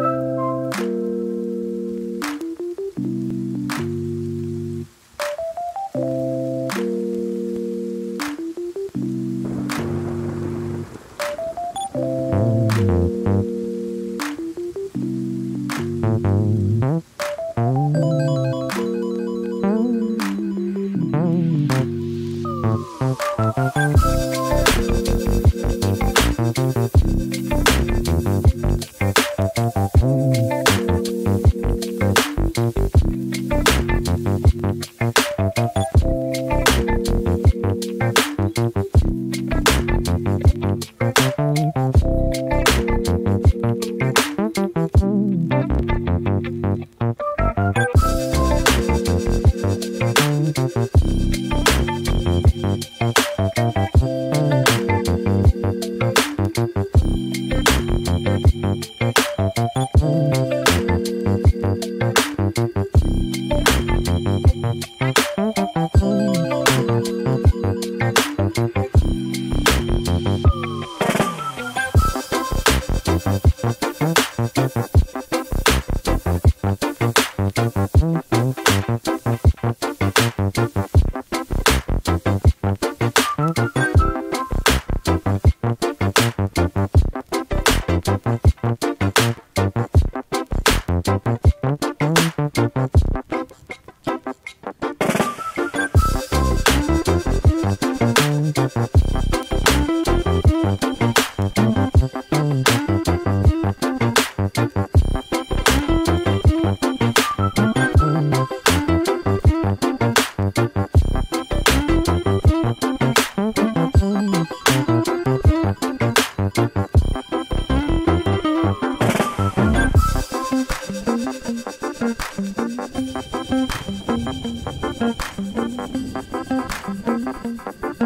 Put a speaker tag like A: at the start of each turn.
A: thank you
B: Thank